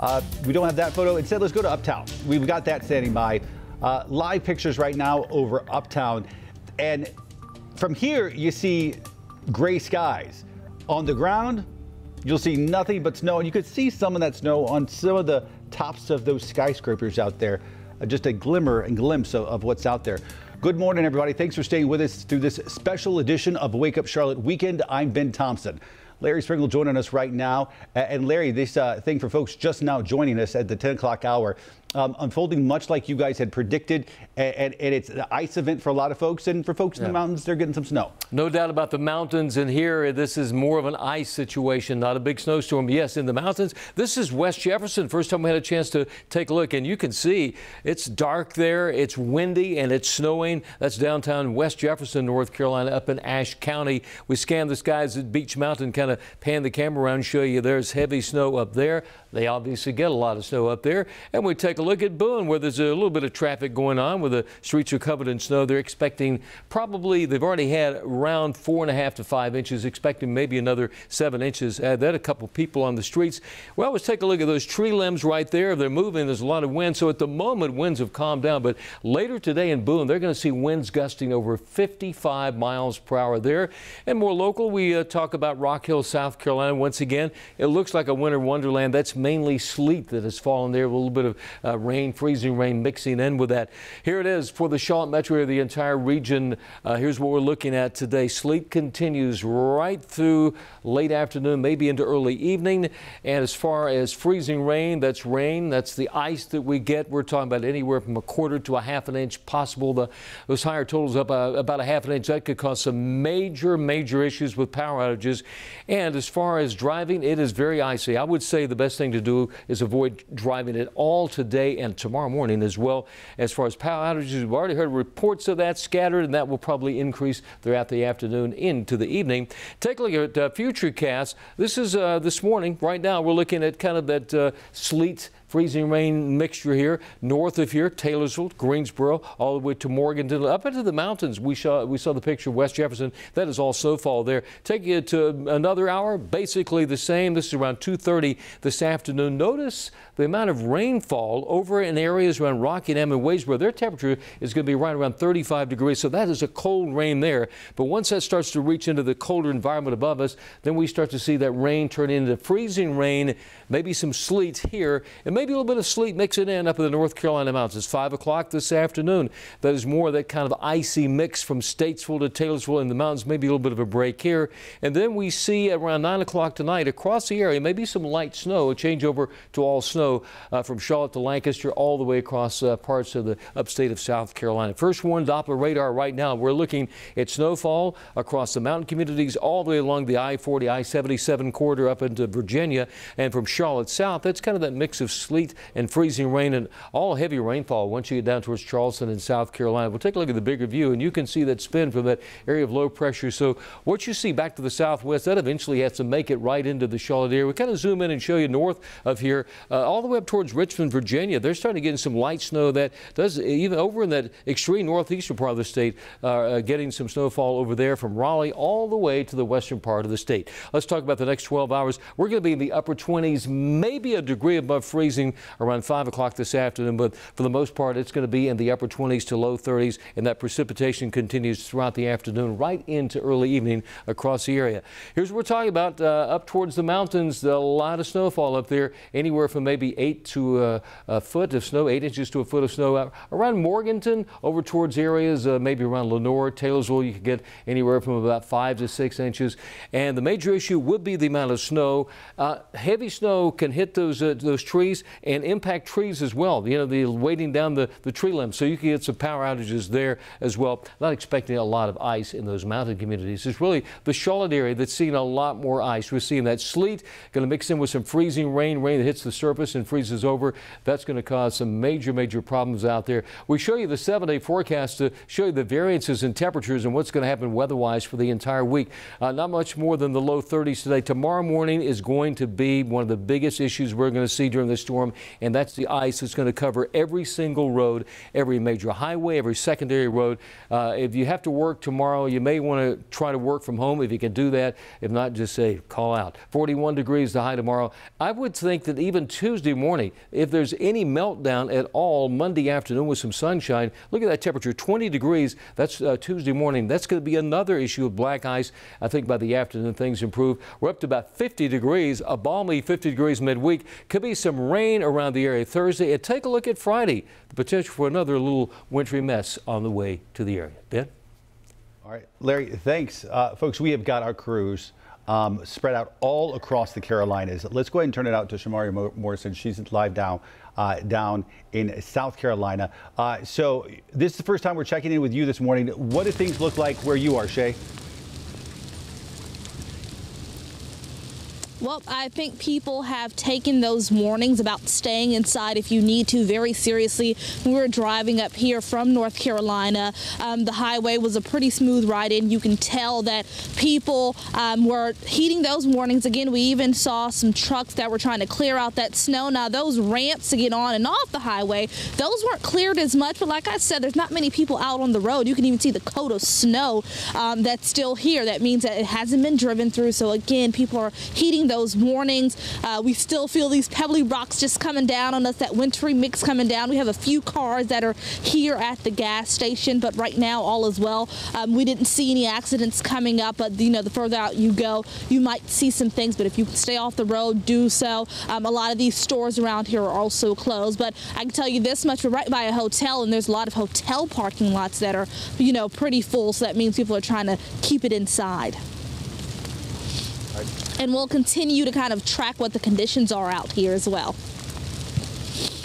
Uh, we don't have that photo. Instead, let's go to Uptown. We've got that standing by. Uh, live pictures right now over Uptown. And from here, you see gray skies. On the ground, you'll see nothing but snow. And you could see some of that snow on some of the tops of those skyscrapers out there. Uh, just a glimmer and glimpse of, of what's out there. Good morning, everybody. Thanks for staying with us through this special edition of Wake Up Charlotte Weekend. I'm Ben Thompson. Larry Sprinkle joining us right now. And Larry, this uh, thing for folks just now joining us at the 10 o'clock hour, um, unfolding much like you guys had predicted. And, and, it's an ice event for a lot of folks. And for folks in the mountains, they're getting some snow. No doubt about the mountains. And here, this is more of an ice situation, not a big snowstorm. Yes, in the mountains. This is West Jefferson. First time we had a chance to take a look. And you can see it's dark there, it's windy, and it's snowing. That's downtown West Jefferson, North Carolina, up in Ashe County. We scanned the skies at Beech Mountain, kind of pan the camera around, show you there's heavy snow up there. They obviously get a lot of snow up there. And we take a look at Boone, where there's a little bit of traffic going on, where the streets are covered in snow. They're expecting probably, they've already had around four and a half to five inches, expecting maybe another seven inches. Add that a couple people on the streets. Well, let's take a look at those tree limbs right there. They're moving. There's a lot of wind. So at the moment, winds have calmed down. But later today in Boone, they're going to see winds gusting over 55 miles per hour there. And more local, we uh, talk about Rock Hill, South Carolina. Once again, it looks like a winter wonderland. That's mainly sleet that has fallen there, a little bit of uh, rain, freezing rain mixing in with that. Here it is for the Charlotte metro area, the entire region. Uh, here's what we're looking at today. Sleet continues right through late afternoon, maybe into early evening. And as far as freezing rain, that's rain. That's the ice that we get. We're talking about anywhere from a quarter to a half an inch possible. The, those higher totals up uh, about a half an inch. That could cause some major, major issues with power outages. And as far as driving, it is very icy. I would say the best thing to do is avoid driving at all today and tomorrow morning as well. As far as power outages, we've already heard reports of that scattered, and that will probably increase throughout the afternoon into the evening. Take a look at uh, Futurecast. This is uh, this morning. Right now, we're looking at kind of that uh, sleet freezing rain mixture here north of here, Taylorsville, Greensboro, all the way to Morganton, up into the mountains. We saw we saw the picture of West Jefferson. That is all snowfall there. Taking it to another hour, basically the same. This is around 2:30 this afternoon. Notice the amount of rainfall over in areas around Rockingham and Wadesboro. Their temperature is going to be right around 35 degrees, so that is a cold rain there. But once that starts to reach into the colder environment above us, then we start to see that rain turn into freezing rain, maybe some sleet here, and maybe a little bit of sleet mixing in up in the North Carolina mountains. It's 5 o'clock this afternoon. That is more of that kind of icy mix from Statesville to Taylorsville in the mountains, maybe a little bit of a break here. And then we see around 9 o'clock tonight across the area, maybe some light snow, a changeover to all snow uh, from Charlotte to Lancaster all the way across uh, parts of the upstate of South Carolina. First Warn Doppler radar right now. We're looking at snowfall across the mountain communities all the way along the I-40, I-77 corridor up into Virginia and from Charlotte south. That's kind of that mix of sleet and freezing rain and all heavy rainfall once you get down towards Charleston and South Carolina. We'll take a look at the bigger view and you can see that spin from that area of low pressure. So what you see back to the southwest, that eventually has to make it right into the Charlotte area. We kind of zoom in and show you north of here, uh, all the way up towards Richmond, Virginia. They're starting to get some light snow that does even over in that extreme northeastern part of the state, uh, getting some snowfall over there from Raleigh all the way to the western part of the state. Let's talk about the next 12 hours. We're going to be in the upper 20s, maybe a degree above freezing around 5 o'clock this afternoon, but for the most part, it's going to be in the upper 20s to low 30s, and that precipitation continues throughout the afternoon, right into early evening across the area. Here's what we're talking about uh, up towards the mountains, a lot of snowfall up there, anywhere from maybe 8 to uh, a foot of snow, 8 inches to a foot of snow around Morganton, over towards areas uh, maybe around Lenoir, Taylorsville, you could get anywhere from about 5 to 6 inches. And the major issue would be the amount of snow. Uh, heavy snow can hit those, uh, those trees and impact trees as well. You know, the weighting down the, the tree limbs. So you can get some power outages there as well. Not expecting a lot of ice in those mountain communities. It's really the Charlotte area that's seeing a lot more ice. We're seeing that sleet going to mix in with some freezing rain, rain that hits the surface and freezes over. That's going to cause some major, major problems out there. We show you the seven day forecast to show you the variances in temperatures and what's going to happen weather wise for the entire week. Uh, not much more than the low 30s today. Tomorrow morning is going to be one of the biggest issues we're going to see during this storm and that's the ice that's going to cover every single road, every major highway, every secondary road. Uh, if you have to work tomorrow, you may want to try to work from home if you can do that. If not, just say call out. 41 degrees the high tomorrow. I would think that even Tuesday morning, if there's any meltdown at all Monday afternoon with some sunshine, look at that temperature 20 degrees. That's uh, Tuesday morning. That's going to be another issue of black ice. I think by the afternoon things improve. We're up to about 50 degrees, a balmy 50 degrees midweek. Could be some rain around the area Thursday. And take a look at Friday. The potential for another little wintry mess on the way to the area. Ben? All right, Larry, thanks. Uh, folks, we have got our crews um, spread out all across the Carolinas. Let's go ahead and turn it out to Shamari Morrison. She's live down. Uh, down in South Carolina. Uh, so this is the first time we're checking in with you this morning. What do things look like where you are, Shay? Well, I think people have taken those warnings about staying inside if you need to very seriously. We were driving up here from North Carolina. Um, the highway was a pretty smooth ride in. You can tell that people um, were heeding those warnings. Again, we even saw some trucks that were trying to clear out that snow. Now, those ramps to get on and off the highway, those weren't cleared as much. But like I said, there's not many people out on the road. You can even see the coat of snow um, that's still here. That means that it hasn't been driven through. So again, people are heeding those warnings. Uh, we still feel these pebbly rocks just coming down on us, that wintry mix coming down. We have a few cars that are here at the gas station, but right now all is well. Um, we didn't see any accidents coming up, but you know, the further out you go, you might see some things, but if you stay off the road, do so. Um, a lot of these stores around here are also closed, but I can tell you this much, we're right by a hotel and there's a lot of hotel parking lots that are, you know, pretty full, so that means people are trying to keep it inside. And we'll continue to kind of track what the conditions are out here as well.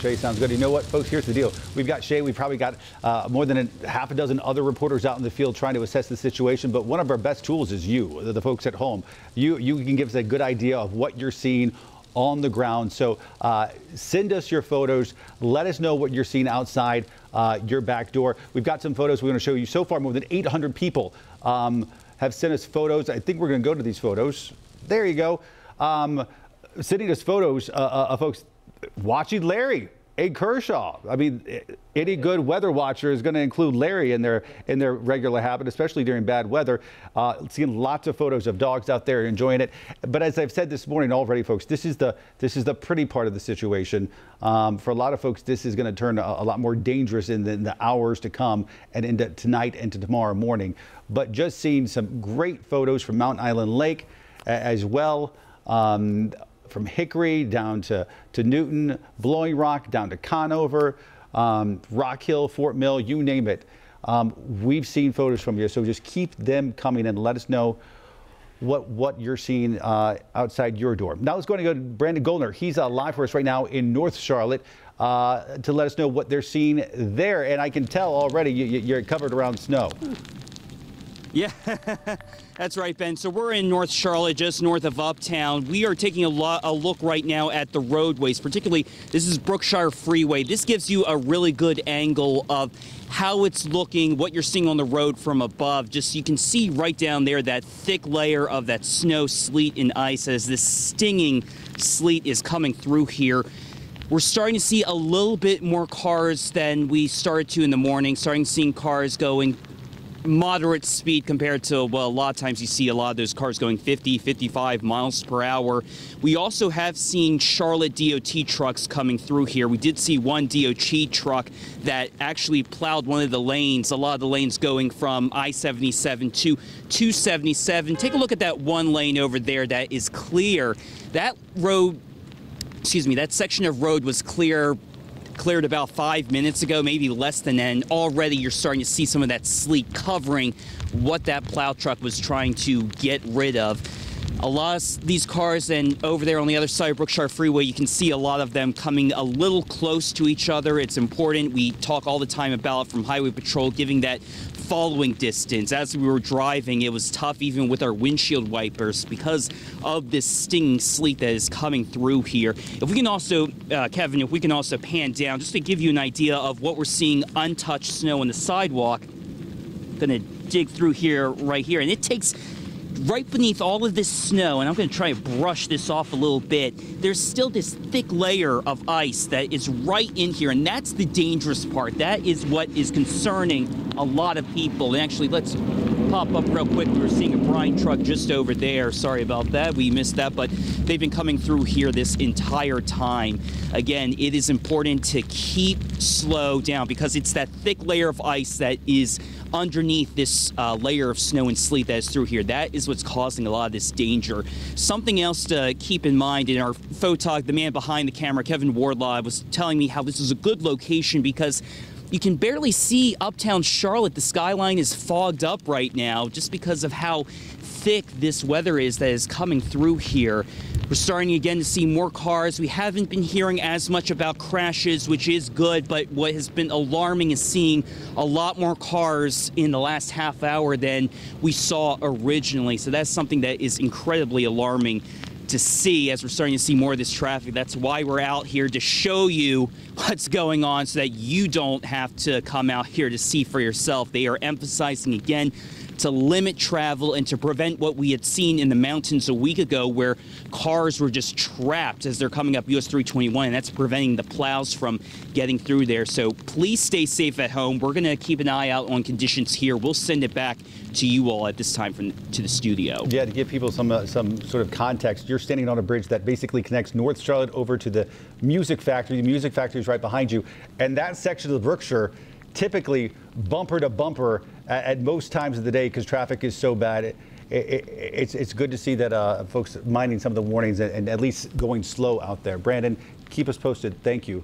Shay sounds good. You know what, folks? Here's the deal. We've got Shay. We've probably got uh, more than a half a dozen other reporters out in the field trying to assess the situation. But one of our best tools is you, the, the folks at home. You you can give us a good idea of what you're seeing on the ground. So uh, send us your photos. Let us know what you're seeing outside uh, your back door. We've got some photos we're going to show you. So far, more than 800 people um, have sent us photos. I think we're going to go to these photos. There you go. Um, sending us photos uh, uh, of folks watching Larry a Kershaw. I mean, any good weather watcher is going to include Larry in their in their regular habit, especially during bad weather. Uh, seeing lots of photos of dogs out there enjoying it. But as I've said this morning already, folks, this is the this is the pretty part of the situation. Um, for a lot of folks, this is going to turn a, a, lot more dangerous in the, in the hours to come and into tonight and to tomorrow morning. But just seeing some great photos from Mountain Island Lake as well. Um, from Hickory down to, to Newton, Blowing Rock down to Conover, um, Rock Hill, Fort Mill, you name it. Um, we've seen photos from you, so just keep them coming and let us know what what you're seeing uh, outside your door. Now let's go and go to Brandon Goldner. He's uh, live for us right now in North Charlotte uh, to let us know what they're seeing there. And I can tell already you, you're covered around snow. Yeah, that's right, Ben. So we're in North Charlotte, just north of Uptown. We are taking a, lo- a look right now at the roadways, particularly this is Brookshire Freeway. This gives you a really good angle of how it's looking, what you're seeing on the road from above. Just you can see right down there that thick layer of that snow, sleet, and ice as this stinging sleet is coming through here. We're starting to see a little bit more cars than we started to in the morning, starting seeing cars going moderate speed compared to, well, a lot of times you see a lot of those cars going 50, 55 miles per hour. We also have seen Charlotte DOT trucks coming through here. We did see one DOT truck that actually plowed one of the lanes, a lot of the lanes going from I-77 to 277. Take a look at that one lane over there that is clear. That road excuse me, that section of road was clear cleared about five minutes ago, maybe less than then. Already you're starting to see some of that sleet covering what that plow truck was trying to get rid of. A lot of these cars, and over there on the other side of Brookshire Freeway, you can see a lot of them coming a little close to each other. It's important. We talk all the time about from Highway Patrol, giving that following distance. As we were driving, it was tough even with our windshield wipers because of this stinging sleet that is coming through here. If we can also, uh, Kevin, if we can also pan down just to give you an idea of what we're seeing untouched snow on the sidewalk. Gonna dig through here, right here, and it takes right beneath all of this snow, and I'm going to try to brush this off a little bit, there's still this thick layer of ice that is right in here, and that's the dangerous part. That is what is concerning a lot of people. And actually, let's pop up real quick. We were seeing a brine truck just over there. Sorry about that. We missed that, but they've been coming through here this entire time. Again, it is important to keep slow down because it's that thick layer of ice that is underneath this uh, layer of snow and sleet that is through here. That is what's causing a lot of this danger. Something else to keep in mind in our photog, the man behind the camera, Kevin Wardlaw, was telling me how this is a good location because you can barely see uptown Charlotte. The skyline is fogged up right now just because of how thick this weather is that is coming through here. We're starting again to see more cars. We haven't been hearing as much about crashes, which is good, but what has been alarming is seeing a lot more cars in the last half hour than we saw originally. So that's something that is incredibly alarming to see as we're starting to see more of this traffic. That's why we're out here to show you what's going on so that you don't have to come out here to see for yourself. They are emphasizing again to limit travel and to prevent what we had seen in the mountains a week ago where cars were just trapped as they're coming up US 321 and that's preventing the plows from getting through there. So please stay safe at home. We're going to keep an eye out on conditions here. We'll send it back to you all at this time from to the studio. Yeah, to give people some uh, some sort of context, you're standing on a bridge that basically connects North Charlotte over to the Music Factory. The Music Factory is right behind you, and that section of the Brookshire typically bumper to bumper at, at most times of the day because traffic is so bad. It, it, it's, it's good to see that uh, folks minding some of the warnings and, and at least going slow out there. Brandon, keep us posted. Thank you.